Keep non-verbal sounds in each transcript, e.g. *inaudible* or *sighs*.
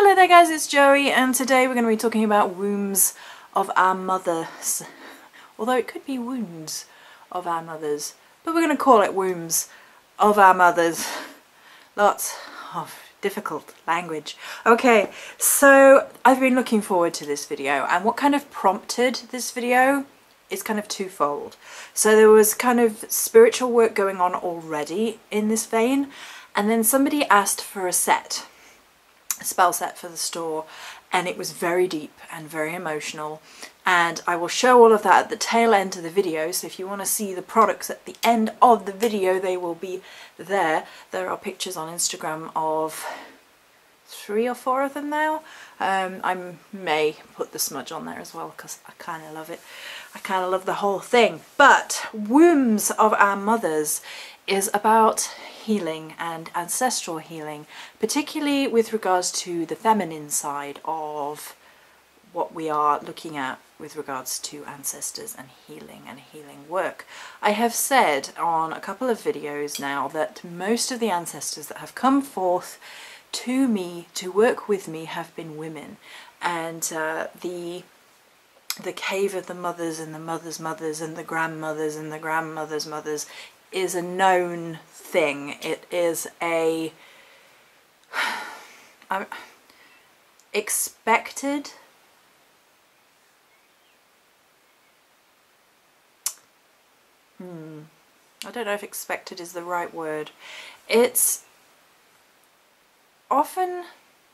Hello there guys, it's Joey and today we're going to be talking about wombs of our mothers. Although it could be wounds of our mothers, but we're going to call it wombs of our mothers. Lots of difficult language. Okay, so I've been looking forward to this video and what kind of prompted this video is kind of twofold. So there was kind of spiritual work going on already in this vein and then somebody asked for a set, spell set for the store and it was very deep and very emotional and I will show all of that at the tail end of the video so if you want to see the products at the end of the video they will be there. There are pictures on Instagram of three or four of them now. Um, I may put the smudge on there as well because I kind of love it. I kind of love the whole thing. But Wombs of Our Mothers is about healing and ancestral healing, particularly with regards to the feminine side of what we are looking at with regards to ancestors and healing and healing work. I have said on a couple of videos now that most of the ancestors that have come forth to me to work with me have been women and uh, the the cave of the mothers and the mothers mothers and the grandmothers and the grandmothers mothers is a known thing. It is a *sighs* expected hmm. I don't know if expected is the right word. It's often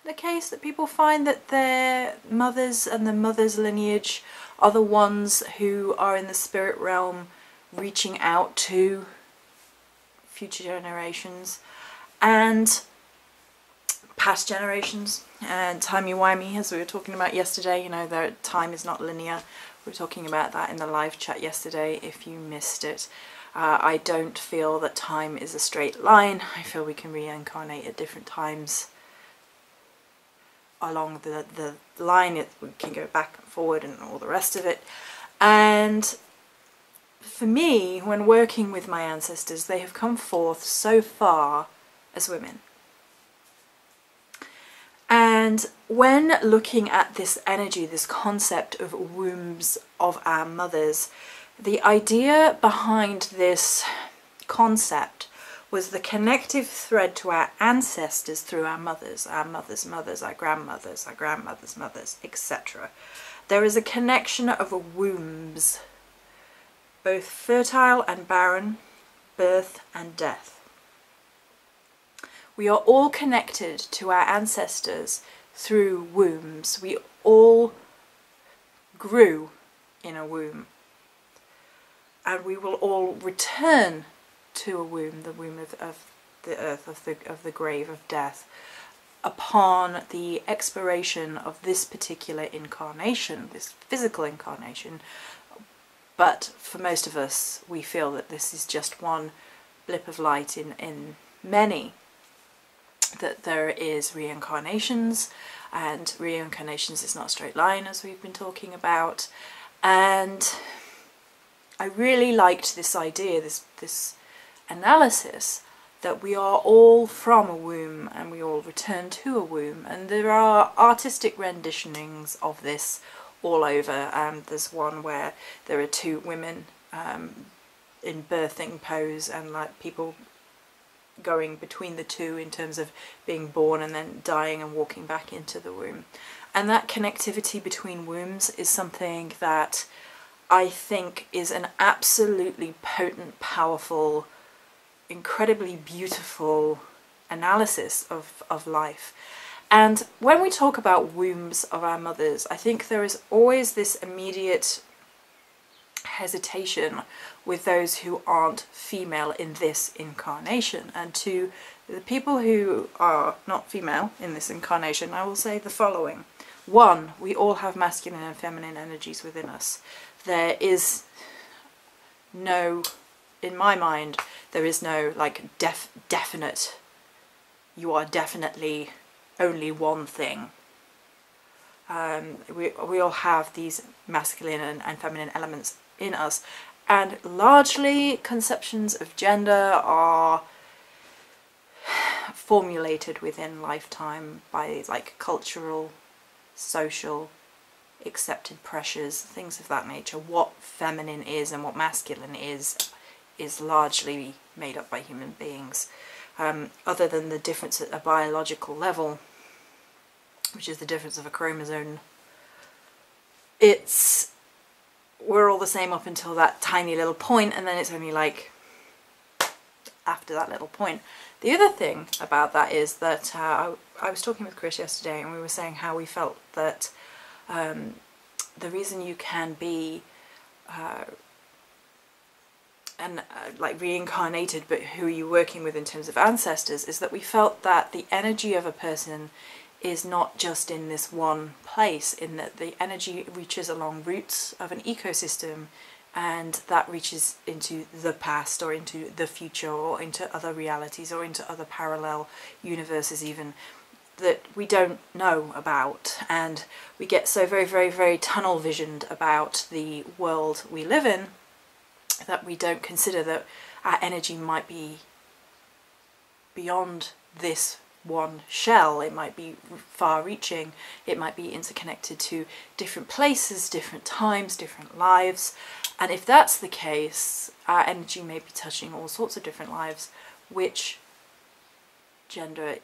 the case that people find that their mothers and the mother's lineage are the ones who are in the spirit realm reaching out to future generations and past generations and timey-wimey as we were talking about yesterday you know that time is not linear we were talking about that in the live chat yesterday if you missed it uh, I don't feel that time is a straight line. I feel we can reincarnate at different times along the, the line. It, we can go back and forward and all the rest of it. And for me, when working with my ancestors, they have come forth so far as women. And when looking at this energy, this concept of wombs of our mothers, the idea behind this concept was the connective thread to our ancestors through our mothers, our mothers' mothers, our grandmothers, our grandmothers' mothers, etc. There is a connection of wombs, both fertile and barren, birth and death. We are all connected to our ancestors through wombs. We all grew in a womb and we will all return to a womb, the womb of, of the earth, of the, of the grave of death, upon the expiration of this particular incarnation, this physical incarnation. But for most of us, we feel that this is just one blip of light in, in many, that there is reincarnations, and reincarnations is not a straight line, as we've been talking about, and I really liked this idea, this, this analysis, that we are all from a womb and we all return to a womb. And there are artistic renditionings of this all over. Um, there's one where there are two women um, in birthing pose and like people going between the two in terms of being born and then dying and walking back into the womb. And that connectivity between wombs is something that I think is an absolutely potent, powerful, incredibly beautiful analysis of, of life. And when we talk about wombs of our mothers, I think there is always this immediate hesitation with those who aren't female in this incarnation. And to the people who are not female in this incarnation, I will say the following. One, we all have masculine and feminine energies within us there is no, in my mind, there is no like def definite, you are definitely only one thing. Um, we, we all have these masculine and, and feminine elements in us and largely conceptions of gender are *sighs* formulated within lifetime by like cultural, social, accepted pressures, things of that nature. What feminine is and what masculine is is largely made up by human beings. Um, other than the difference at a biological level, which is the difference of a chromosome, it's we're all the same up until that tiny little point and then it's only like after that little point. The other thing about that is that uh, I, I, was talking with Chris yesterday and we were saying how we felt that um, the reason you can be uh, and uh, like reincarnated but who are you working with in terms of ancestors is that we felt that the energy of a person is not just in this one place in that the energy reaches along roots of an ecosystem and that reaches into the past or into the future or into other realities or into other parallel universes even that we don't know about. And we get so very very very tunnel visioned about the world we live in that we don't consider that our energy might be beyond this one shell. It might be far reaching, it might be interconnected to different places, different times, different lives. And if that's the case, our energy may be touching all sorts of different lives, which gender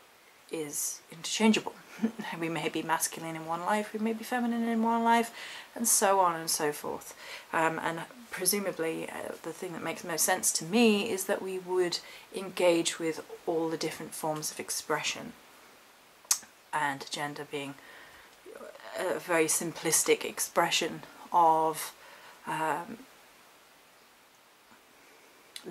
is interchangeable. *laughs* we may be masculine in one life, we may be feminine in one life, and so on and so forth. Um, and presumably uh, the thing that makes most sense to me is that we would engage with all the different forms of expression and gender being a very simplistic expression of um,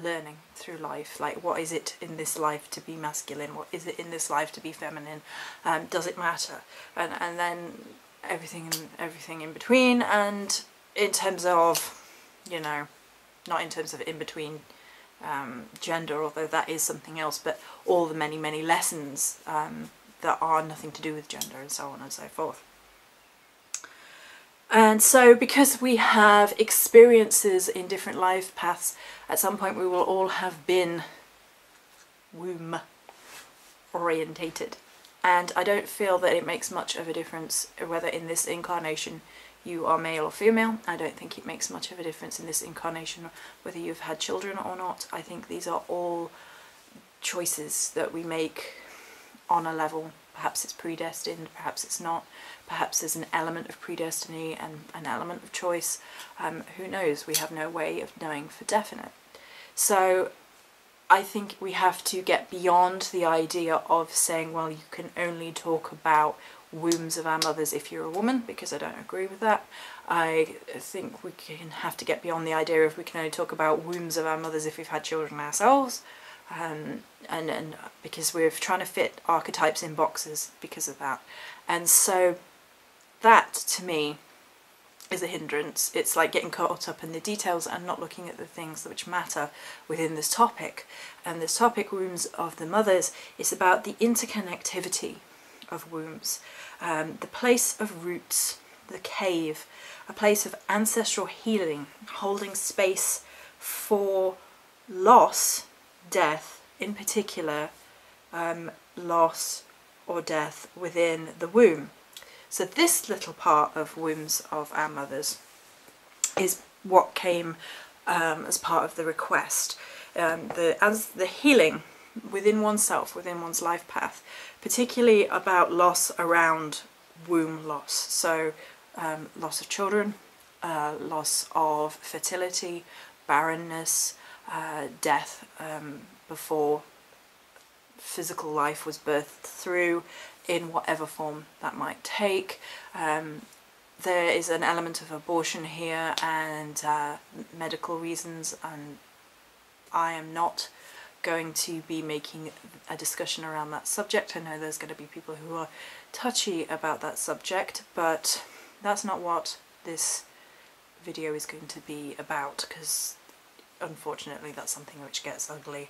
learning through life. Like what is it in this life to be masculine? What is it in this life to be feminine? Um, does it matter? And and then everything and everything in between. And in terms of you know, not in terms of in between um, gender, although that is something else, but all the many, many lessons um, that are nothing to do with gender and so on and so forth. And so because we have experiences in different life paths, at some point we will all have been womb orientated. And I don't feel that it makes much of a difference whether in this incarnation you are male or female. I don't think it makes much of a difference in this incarnation whether you've had children or not. I think these are all choices that we make on a level. Perhaps it's predestined, perhaps it's not. Perhaps there's an element of predestiny and an element of choice. Um, who knows? We have no way of knowing for definite. So I think we have to get beyond the idea of saying, well, you can only talk about wombs of our mothers if you're a woman, because I don't agree with that. I think we can have to get beyond the idea of we can only talk about wombs of our mothers if we've had children ourselves, um, and, and because we're trying to fit archetypes in boxes because of that. And so that, to me, is a hindrance. It's like getting caught up in the details and not looking at the things which matter within this topic. And this topic, Wombs of the Mothers, is about the interconnectivity of wombs, um, the place of roots, the cave, a place of ancestral healing, holding space for loss, death, in particular, um, loss or death within the womb. So this little part of wombs of our mothers is what came um, as part of the request. Um, the, as the healing within oneself, within one's life path, particularly about loss around womb loss. So um, loss of children, uh, loss of fertility, barrenness, uh, death um, before physical life was birthed through in whatever form that might take. Um, there is an element of abortion here and uh, medical reasons and I am not going to be making a discussion around that subject. I know there's going to be people who are touchy about that subject, but that's not what this video is going to be about because unfortunately that's something which gets ugly.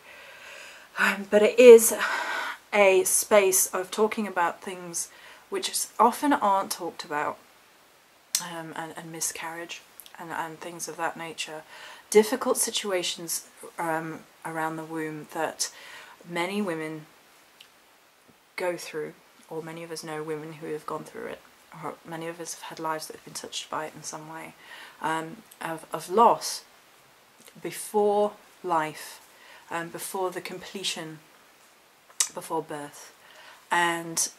Um, but it is a space of talking about things which often aren't talked about um, and, and miscarriage and, and things of that nature difficult situations um, around the womb that many women go through, or many of us know women who have gone through it, or many of us have had lives that have been touched by it in some way, um, of, of loss before life, um, before the completion, before birth. And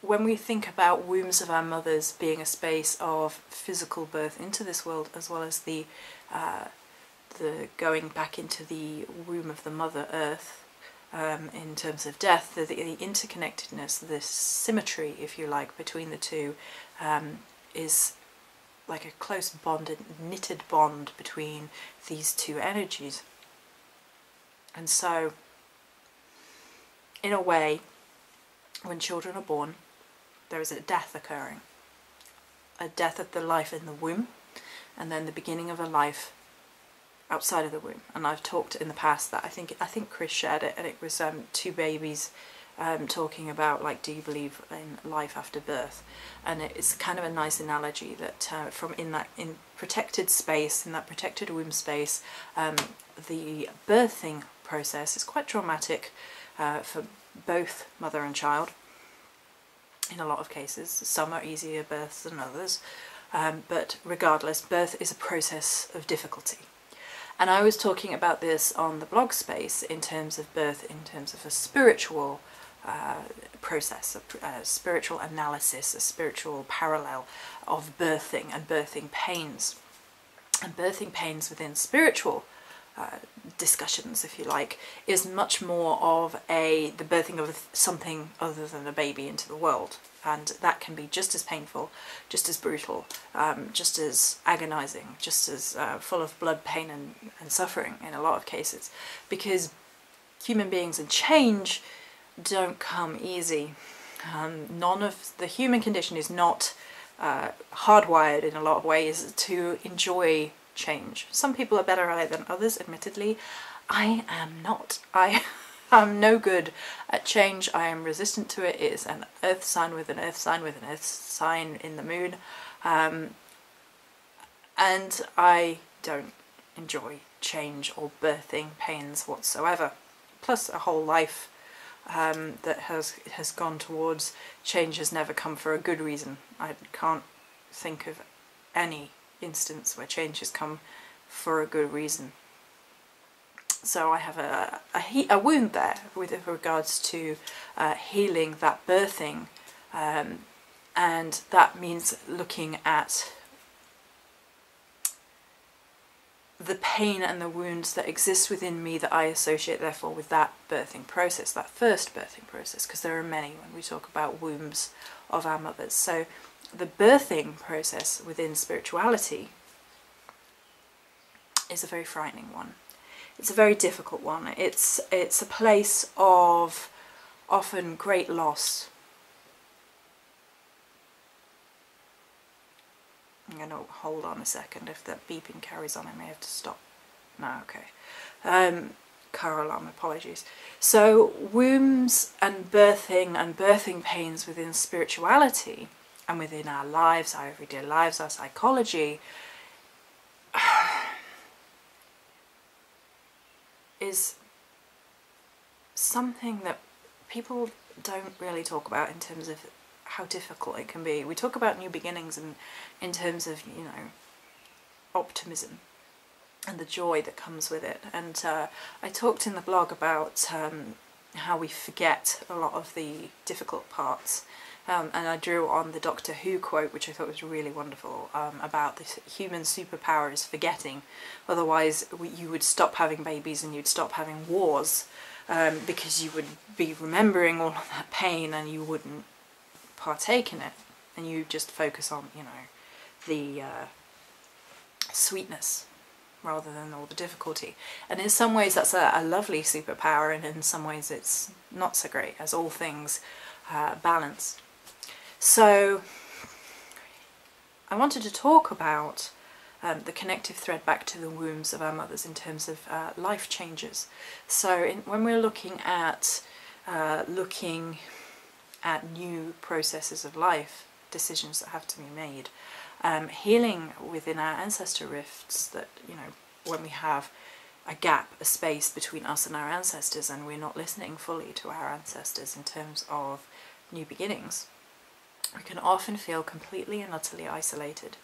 when we think about wombs of our mothers being a space of physical birth into this world, as well as the uh, the going back into the womb of the Mother Earth, um, in terms of death, the, the, interconnectedness, the symmetry, if you like, between the two um, is like a close bonded, knitted bond between these two energies. And so, in a way, when children are born, there is a death occurring. A death of the life in the womb, and then the beginning of a life outside of the womb. And I've talked in the past that I think I think Chris shared it, and it was um, two babies um, talking about like, do you believe in life after birth? And it's kind of a nice analogy that uh, from in that in protected space, in that protected womb space, um, the birthing process is quite traumatic uh, for both mother and child. In a lot of cases, some are easier births than others, um, but regardless, birth is a process of difficulty. And I was talking about this on the blog space in terms of birth, in terms of a spiritual uh, process, a, a, spiritual analysis, a spiritual parallel of birthing and birthing pains. And birthing pains within spiritual uh, discussions, if you like, is much more of a the birthing of something other than a baby into the world and that can be just as painful, just as brutal, um, just as agonizing, just as uh, full of blood, pain, and, and suffering in a lot of cases, because human beings and change don't come easy. Um, none of the human condition is not uh, hardwired in a lot of ways to enjoy change. Some people are better at it than others, admittedly. I am not. I *laughs* I'm no good at change. I am resistant to it. It is an earth sign with an earth sign with an earth sign in the moon. Um, and I don't enjoy change or birthing pains whatsoever. Plus a whole life um, that has has gone towards change has never come for a good reason. I can't think of any instance where change has come for a good reason so I have a, a, a, wound there with regards to uh, healing that birthing um, and that means looking at the pain and the wounds that exist within me that I associate therefore with that birthing process, that first birthing process, because there are many when we talk about wombs of our mothers. So the birthing process within spirituality is a very frightening one. It's a very difficult one. It's, it's a place of often great loss. I'm going to hold on a second. If that beeping carries on, I may have to stop. No, okay. Um, car alarm, apologies. So wombs and birthing and birthing pains within spirituality and within our lives, our everyday lives, our psychology, *sighs* is something that people don't really talk about in terms of how difficult it can be. We talk about new beginnings and in terms of, you know, optimism and the joy that comes with it. And uh, I talked in the blog about um, how we forget a lot of the difficult parts um, and I drew on the Doctor Who quote, which I thought was really wonderful, um, about this human superpower is forgetting. Otherwise, you would stop having babies and you'd stop having wars um, because you would be remembering all of that pain and you wouldn't partake in it. And you just focus on, you know, the uh, sweetness rather than all the difficulty. And in some ways that's a, a, lovely superpower and in some ways it's not so great as all things uh, balance. So I wanted to talk about um, the connective thread back to the wombs of our mothers in terms of uh, life changes. So in, when we're looking at uh, looking at new processes of life, decisions that have to be made, um, healing within our ancestor rifts that, you know, when we have a gap, a space between us and our ancestors, and we're not listening fully to our ancestors in terms of new beginnings, we can often feel completely and utterly isolated.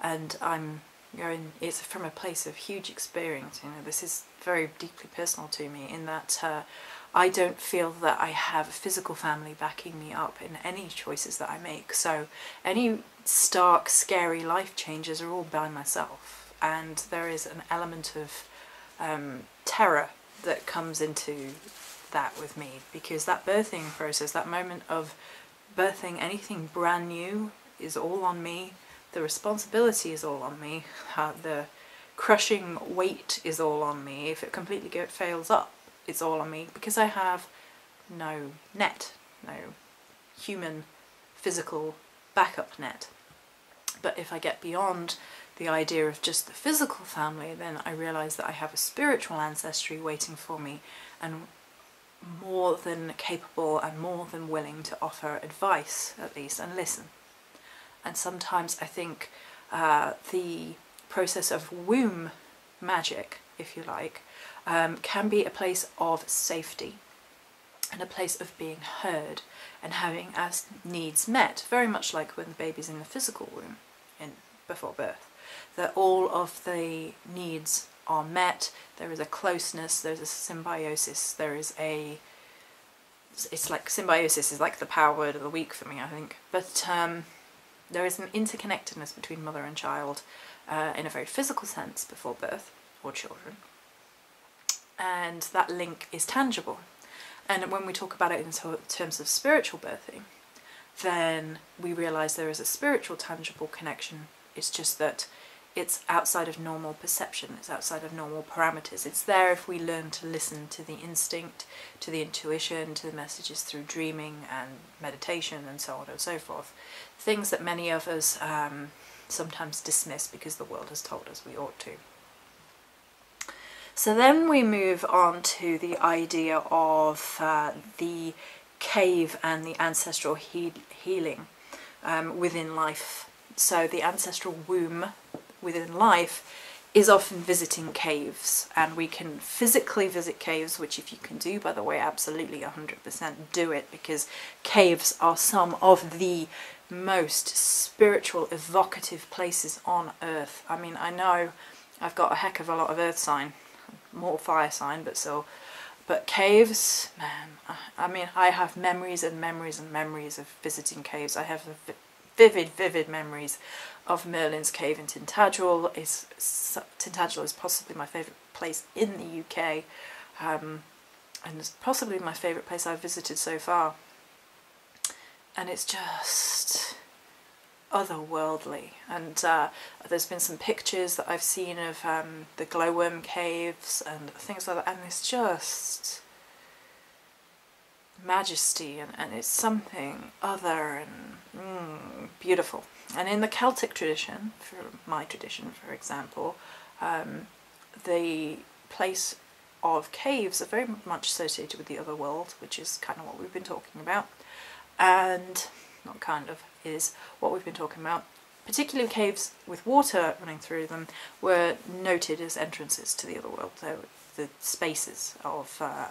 And I'm going, it's from a place of huge experience, you know, this is very deeply personal to me in that uh, I don't feel that I have a physical family backing me up in any choices that I make. So any stark, scary life changes are all by myself. And there is an element of um, terror that comes into that with me because that birthing process, that moment of birthing anything brand new is all on me. The responsibility is all on me. Uh, the crushing weight is all on me. If it completely fails up, it's all on me because I have no net, no human physical backup net. But if I get beyond the idea of just the physical family, then I realise that I have a spiritual ancestry waiting for me and more than capable and more than willing to offer advice, at least, and listen. And sometimes I think uh, the process of womb magic, if you like, um, can be a place of safety and a place of being heard and having our needs met, very much like when the baby's in the physical womb in before birth, that all of the needs are met, there is a closeness, there's a symbiosis, there is a it's like symbiosis is like the power word of the week for me I think. But um, there is an interconnectedness between mother and child uh, in a very physical sense before birth or children. And that link is tangible. And when we talk about it in terms of spiritual birthing then we realize there is a spiritual tangible connection. It's just that it's outside of normal perception, it's outside of normal parameters. It's there if we learn to listen to the instinct, to the intuition, to the messages through dreaming and meditation and so on and so forth. Things that many of us um, sometimes dismiss because the world has told us we ought to. So then we move on to the idea of uh, the cave and the ancestral he healing um, within life. So the ancestral womb within life is often visiting caves. And we can physically visit caves which if you can do by the way absolutely 100% do it because caves are some of the most spiritual evocative places on earth. I mean I know I've got a heck of a lot of earth sign more fire sign but still. But caves man I mean I have memories and memories and memories of visiting caves. I have vivid vivid memories of Merlin's Cave in Tintagel. Is Tintagel is possibly my favourite place in the UK, um, and it's possibly my favourite place I've visited so far. And it's just otherworldly. And uh, there's been some pictures that I've seen of um, the glowworm caves and things like that, and it's just majesty and, and it's something other and mm, beautiful. And in the Celtic tradition, for my tradition for example, um, the place of caves are very much associated with the other world, which is kind of what we've been talking about. And, not kind of, is what we've been talking about. Particularly caves with water running through them were noted as entrances to the other world. Were the spaces of uh,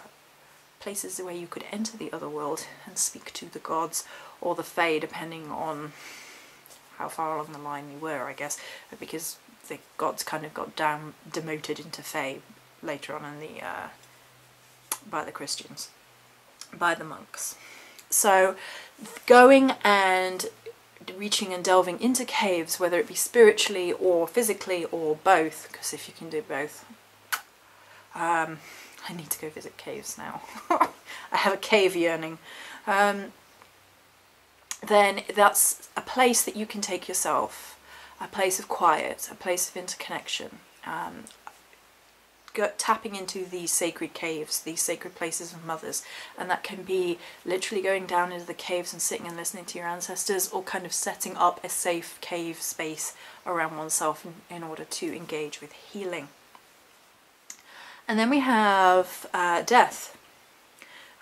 places where you could enter the other world and speak to the gods or the Fae, depending on how far along the line you were, I guess, because the gods kind of got down demoted into Fae later on in the uh, by the Christians, by the monks. So going and reaching and delving into caves, whether it be spiritually or physically or both, because if you can do both, um, I need to go visit caves now. *laughs* I have a cave yearning. Um, then that's a place that you can take yourself, a place of quiet, a place of interconnection. Um, tapping into these sacred caves, these sacred places of mothers, and that can be literally going down into the caves and sitting and listening to your ancestors, or kind of setting up a safe cave space around oneself in, in order to engage with healing. And then we have uh, death.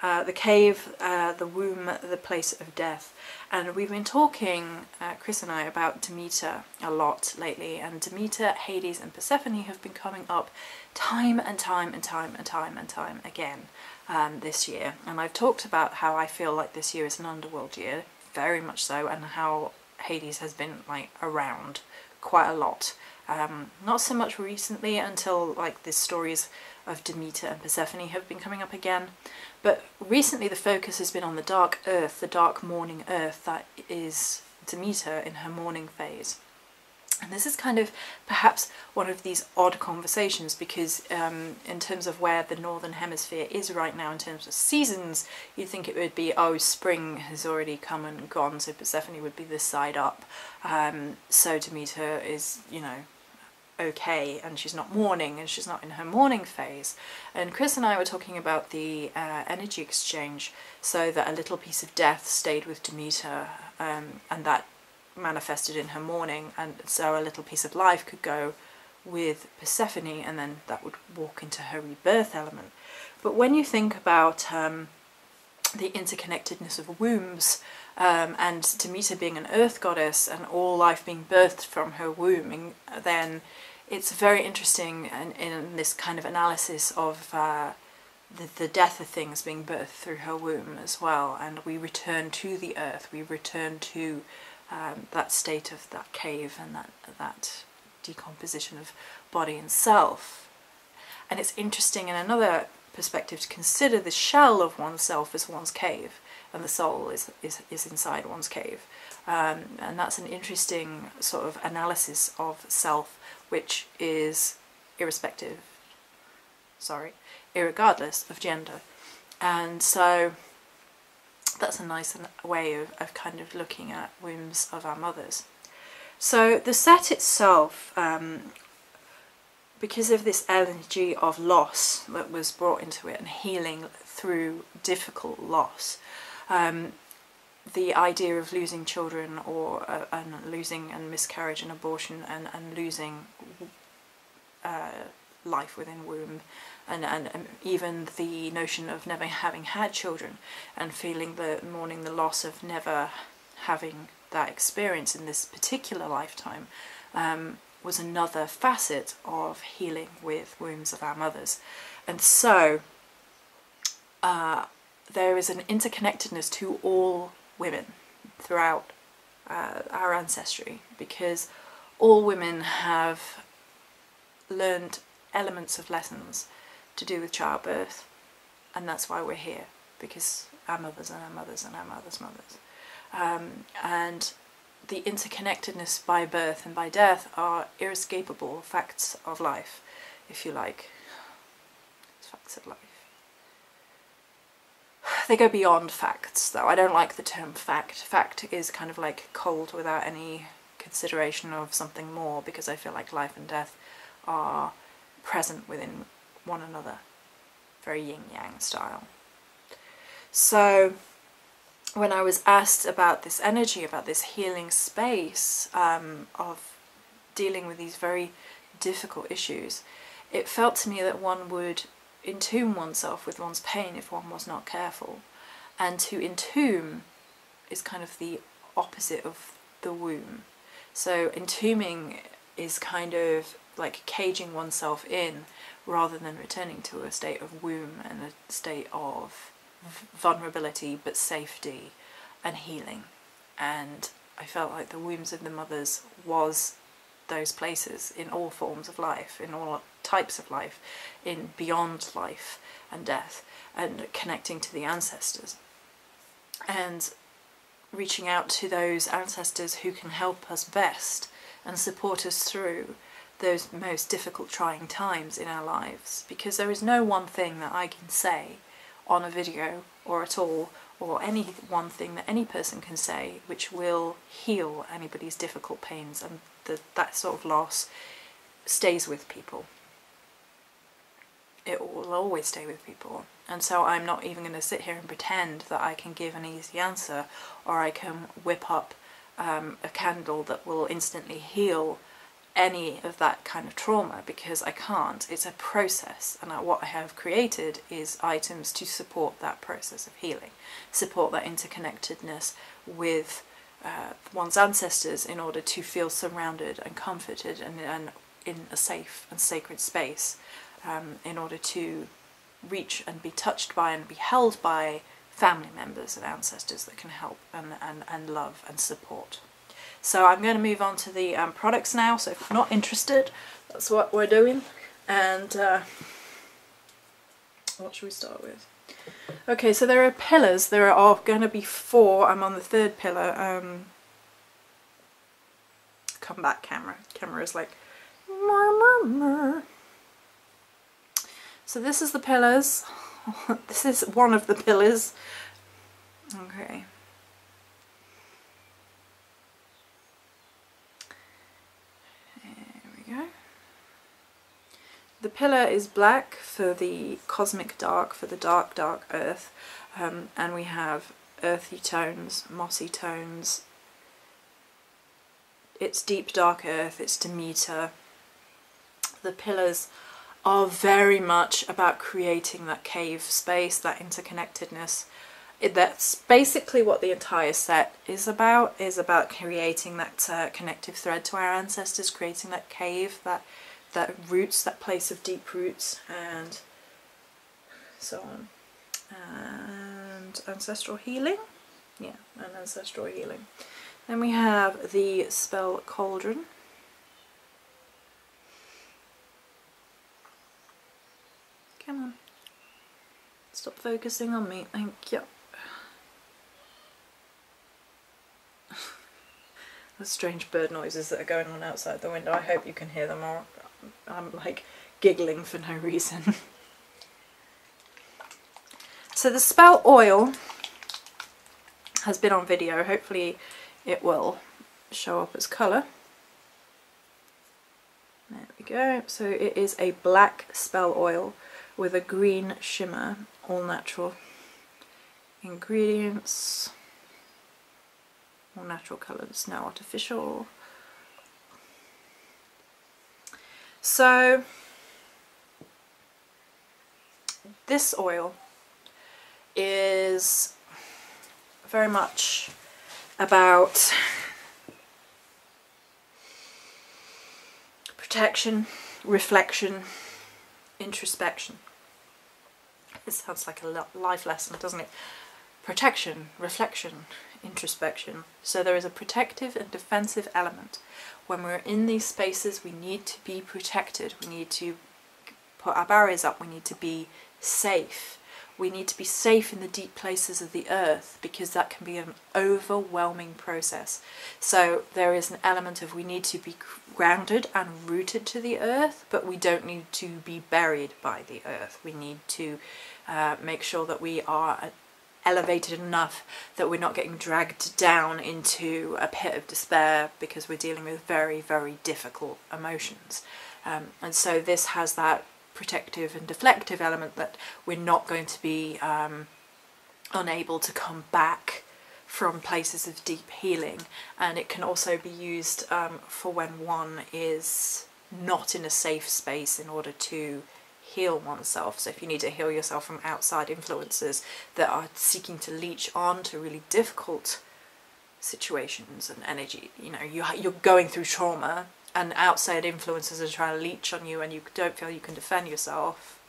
uh, the cave, uh, the womb, the place of death. And we've been talking, uh, Chris and I, about Demeter a lot lately, and Demeter, Hades, and Persephone have been coming up time and time and time and time and time again um, this year. And I've talked about how I feel like this year is an underworld year, very much so, and how Hades has been like around quite a lot. Um, not so much recently until like the stories of Demeter and Persephone have been coming up again, but recently the focus has been on the dark earth, the dark mourning earth that is Demeter in her mourning phase. And this is kind of perhaps one of these odd conversations because um, in terms of where the northern hemisphere is right now in terms of seasons, you'd think it would be, oh, spring has already come and gone, so Persephone would be this side up. Um, so Demeter is, you know, okay and she's not mourning and she's not in her mourning phase. And Chris and I were talking about the uh, energy exchange so that a little piece of death stayed with Demeter um, and that manifested in her mourning and so a little piece of life could go with Persephone and then that would walk into her rebirth element. But when you think about um, the interconnectedness of wombs um, and Demeter being an earth goddess and all life being birthed from her womb, then it's very interesting in, in this kind of analysis of uh, the, the death of things being birthed through her womb as well. And we return to the earth, we return to um, that state of that cave and that, that decomposition of body and self. And it's interesting in another perspective to consider the shell of oneself as one's cave and the soul is, is, is inside one's cave. Um, and that's an interesting sort of analysis of self which is irrespective, sorry, irregardless of gender. And so that's a nice way of, of kind of looking at wombs of our mothers. So the set itself, um, because of this energy of loss that was brought into it and healing through difficult loss, um, the idea of losing children or uh, and losing and miscarriage and abortion and, and losing uh, life within womb and, and, even the notion of never having had children and feeling the mourning the loss of never having that experience in this particular lifetime um, was another facet of healing with wombs of our mothers. And so uh, there is an interconnectedness to all women throughout uh, our ancestry because all women have learned elements of lessons to do with childbirth and that's why we're here because our mothers and our mothers and our mothers' mothers. Um, and the interconnectedness by birth and by death are inescapable facts of life, if you like. It's facts of life. They go beyond facts though. I don't like the term fact. Fact is kind of like cold without any consideration of something more because I feel like life and death are present within one another. Very yin-yang style. So when I was asked about this energy, about this healing space um, of dealing with these very difficult issues, it felt to me that one would entomb oneself with one's pain if one was not careful. And to entomb is kind of the opposite of the womb. So entombing is kind of like caging oneself in rather than returning to a state of womb and a state of vulnerability but safety and healing. And I felt like the wombs of the mothers was those places in all forms of life, in all types of life, in beyond life and death, and connecting to the ancestors. And reaching out to those ancestors who can help us best and support us through those most difficult trying times in our lives because there is no one thing that I can say on a video or at all or any one thing that any person can say which will heal anybody's difficult pains and the, that sort of loss stays with people. It will always stay with people and so I'm not even going to sit here and pretend that I can give an easy answer or I can whip up um, a candle that will instantly heal any of that kind of trauma because I can't. It's a process, and what I have created is items to support that process of healing, support that interconnectedness with uh, one's ancestors in order to feel surrounded and comforted and, and in a safe and sacred space, um, in order to reach and be touched by and be held by family members and ancestors that can help and, and, and love and support. So I'm going to move on to the um, products now, so if you're not interested, that's what we're doing. And uh, what should we start with? Okay, so there are pillars. There are going to be four. I'm on the third pillar. Um, come back camera. Camera is like... So this is the pillars. *laughs* this is one of the pillars. Okay. There we go. The pillar is black for the cosmic dark, for the dark, dark earth, um, and we have earthy tones, mossy tones. It's deep dark earth, it's Demeter. The pillars are very much about creating that cave space, that interconnectedness. It, that's basically what the entire set is about, is about creating that uh, connective thread to our ancestors, creating that cave, that that roots, that place of deep roots and so on. And ancestral healing. Yeah, and ancestral healing. Then we have the spell cauldron. Come on. Stop focusing on me, thank you. *laughs* the strange bird noises that are going on outside the window. I hope you can hear them or I'm like giggling for no reason. *laughs* so the spell oil has been on video. Hopefully it will show up as colour. There we go. So it is a black spell oil with a green shimmer, all natural ingredients, all natural colours, no artificial. So this oil is very much about protection, reflection, introspection. Sounds like a life lesson, doesn't it? Protection, reflection, introspection. So there is a protective and defensive element when we're in these spaces we need to be protected, we need to put our barriers up, we need to be safe. We need to be safe in the deep places of the earth because that can be an overwhelming process. So there is an element of we need to be grounded and rooted to the earth, but we don't need to be buried by the earth. We need to uh, make sure that we are elevated enough that we're not getting dragged down into a pit of despair because we're dealing with very, very difficult emotions. Um, and so this has that protective and deflective element that we're not going to be um, unable to come back from places of deep healing and it can also be used um, for when one is not in a safe space in order to heal oneself. So if you need to heal yourself from outside influences that are seeking to leech on to really difficult situations and energy, you know, you, you're going through trauma and outside influences are trying to leech on you and you don't feel you can defend yourself,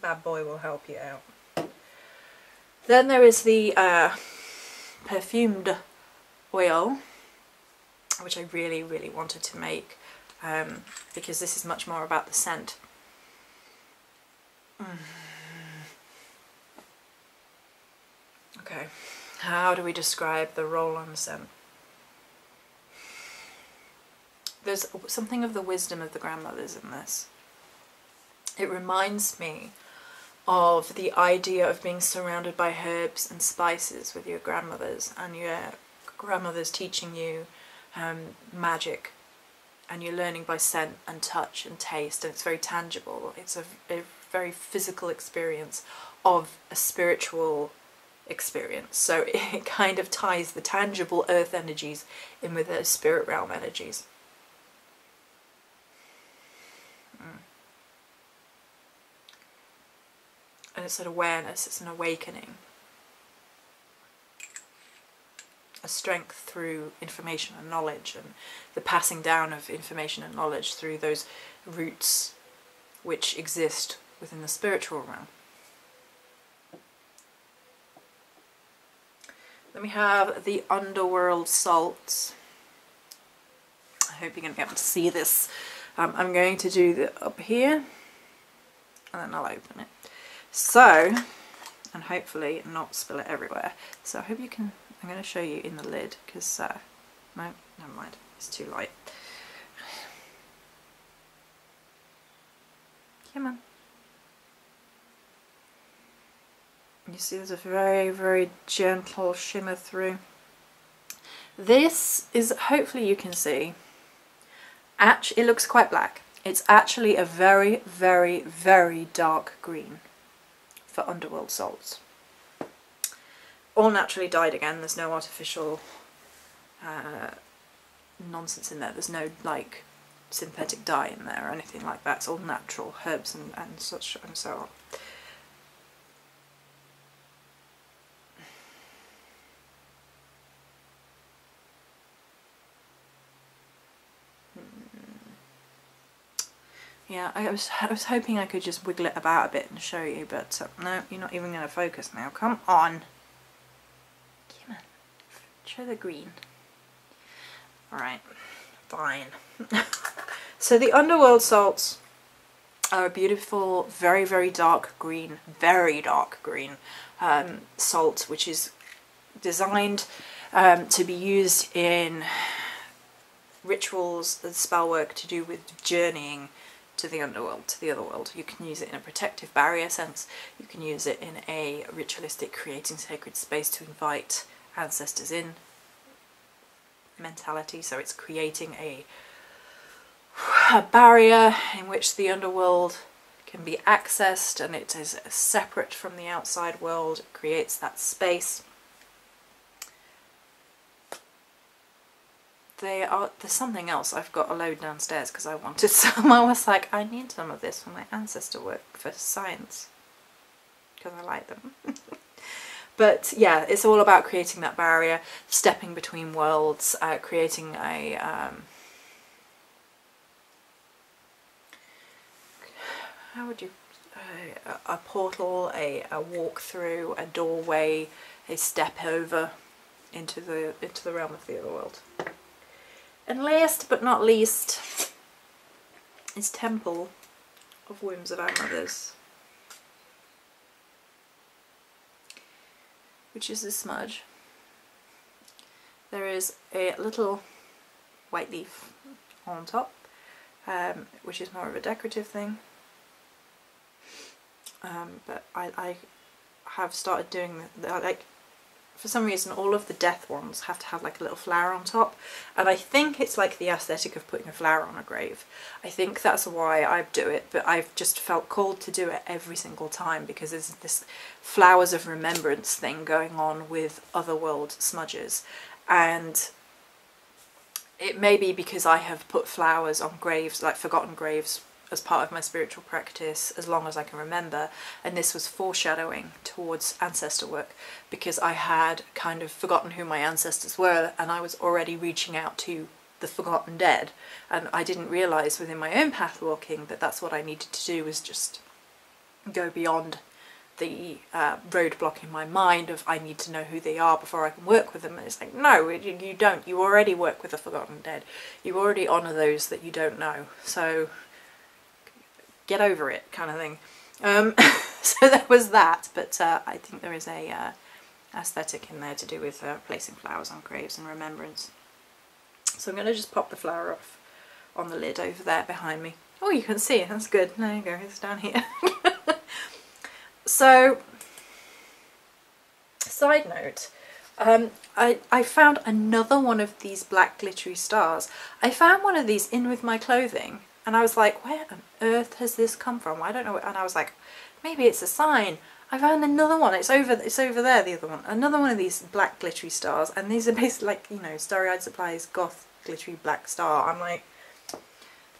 bad boy will help you out. Then there is the uh, perfumed oil, which I really, really wanted to make um, because this is much more about the scent. *sighs* Okay, how do we describe the roll on scent? There's something of the wisdom of the grandmothers in this. It reminds me of the idea of being surrounded by herbs and spices with your grandmothers and your grandmothers teaching you um, magic and you're learning by scent and touch and taste and it's very tangible. It's a, a very physical experience of a spiritual experience. So *laughs* it kind of ties the tangible earth energies in with the spirit realm energies. Mm. And it's an awareness, it's an awakening. A strength through information and knowledge and the passing down of information and knowledge through those roots which exist within the spiritual realm. Then we have the underworld salts. I hope you're going to be able to see this. Um, I'm going to do the up here and then I'll open it. So, and hopefully not spill it everywhere. So I hope you can, I'm going to show you in the lid because, uh, no, never mind, it's too light. *sighs* Come on. You see there's a very, very gentle shimmer through. This is, hopefully you can see, it looks quite black. It's actually a very, very, very dark green for underworld salts. All naturally dyed again, there's no artificial uh, nonsense in there. There's no like synthetic dye in there or anything like that. It's all natural herbs and, and such and so on. Yeah, I was, I was hoping I could just wiggle it about a bit and show you, but uh, no, you're not even going to focus now. Come on. Come on. Show the green. Alright, fine. *laughs* so the underworld salts are a beautiful, very, very dark green, very dark green um, salt, which is designed um, to be used in rituals and spell work to do with journeying to the underworld, to the other world. You can use it in a protective barrier sense, you can use it in a ritualistic creating sacred space to invite ancestors in mentality, so it's creating a, a barrier in which the underworld can be accessed and it is separate from the outside world, it creates that space. They are there's something else I've got a load downstairs because I wanted *laughs* some. I was like I need some of this for my ancestor work for science because I like them. *laughs* But yeah it's all about creating that barrier stepping between worlds uh, creating a um, how would you uh, a portal a, a walk through a doorway a step over into the into the realm of the other world and last but not least is Temple of Wombs of Our Mothers. Which is a smudge. There is a little white leaf on top, um, which is more of a decorative thing. Um, but I, I have started doing the, like for some reason all of the death ones have to have like a little flower on top and I think it's like the aesthetic of putting a flower on a grave. I think that's why I do it but I've just felt called to do it every single time because there's this flowers of remembrance thing going on with otherworld smudges and it may be because I have put flowers on graves, like forgotten graves as part of my spiritual practice as long as I can remember and this was foreshadowing towards ancestor work because I had kind of forgotten who my ancestors were and I was already reaching out to the forgotten dead and I didn't realise within my own path walking that that's what I needed to do was just go beyond the uh, roadblock in my mind of I need to know who they are before I can work with them. And it's like no you, you don't. You already work with the forgotten dead. You already honour those that you don't know. So get over it kind of thing. Um, *laughs* so there was that, but uh, I think there is a uh, aesthetic in there to do with uh, placing flowers on graves and remembrance. So I'm going to just pop the flower off on the lid over there behind me. Oh, you can see it, that's good. There you go, it's down here. *laughs* so, side note, um, I, I found another one of these black glittery stars. I found one of these in with my clothing and I was like, where on earth has this come from? I don't know. And I was like, maybe it's a sign. I found another one. It's over. It's over there. The other one. Another one of these black glittery stars. And these are basically like you know, Starry Eyed Supplies goth glittery black star. I'm like,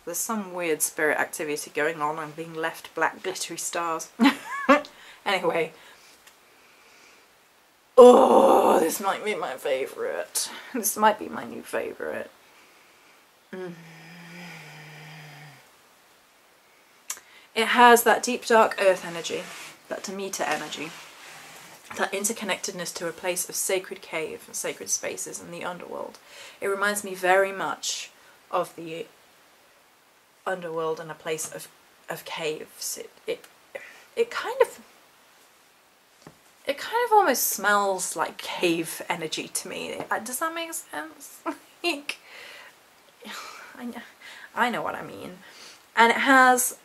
there's some weird spirit activity going on. I'm being left black *laughs* glittery stars. *laughs* Anyway. Oh, this might be my favourite. This might be my new favourite. Mm. It has that deep dark earth energy, that Demeter energy, that interconnectedness to a place of sacred cave and sacred spaces in the underworld. It reminds me very much of the underworld and a place of, of caves. It, it, it kind of it kind of almost smells like cave energy to me. Uh, does that make sense? *laughs* like, I know, I know what I mean. And it has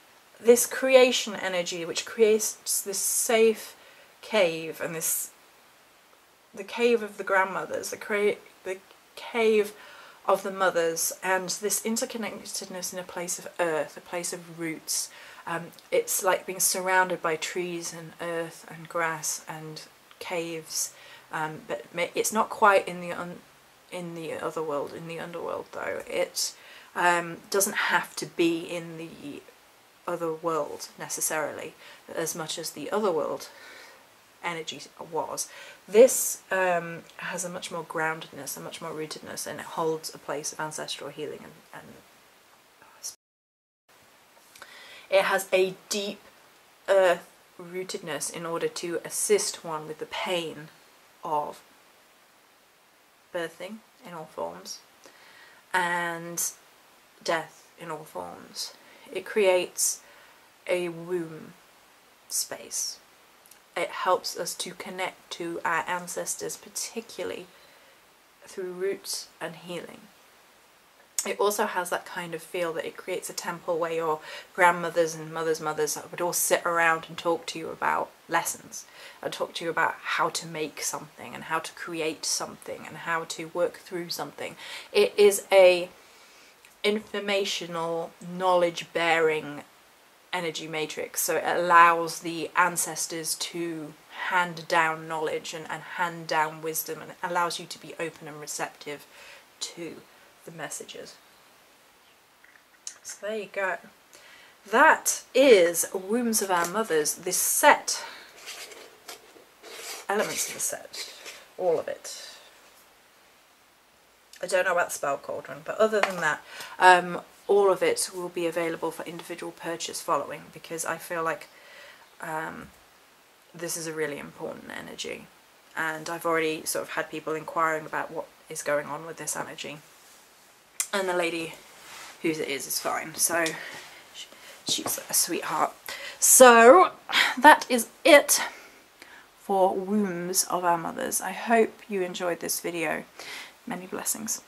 this creation energy which creates this safe cave and this the cave of the grandmothers, the, the cave of the mothers and this interconnectedness in a place of earth, a place of roots. Um, it's like being surrounded by trees and earth and grass and caves, um, but it's not quite in the in the other world, in the underworld though. It um, doesn't have to be in the other world necessarily as much as the other world energy was. This um, has a much more groundedness, a much more rootedness, and it holds a place of ancestral healing and, and it has a deep earth rootedness in order to assist one with the pain of birthing in all forms and death in all forms it creates a womb space. It helps us to connect to our ancestors, particularly through roots and healing. It also has that kind of feel that it creates a temple where your grandmothers and mothers' mothers would all sit around and talk to you about lessons and talk to you about how to make something and how to create something and how to work through something. It is a informational, knowledge bearing energy matrix. So it allows the ancestors to hand down knowledge and, and hand down wisdom and allows you to be open and receptive to the messages. So there you go. That is Wombs of Our Mothers, this set, elements of the set, all of it. I don't know about the spell cauldron, but other than that, um, all of it will be available for individual purchase following because I feel like um, this is a really important energy. And I've already sort of had people inquiring about what is going on with this energy. And the lady whose it is is fine. So she's a sweetheart. So that is it for wombs of our mothers. I hope you enjoyed this video Many blessings.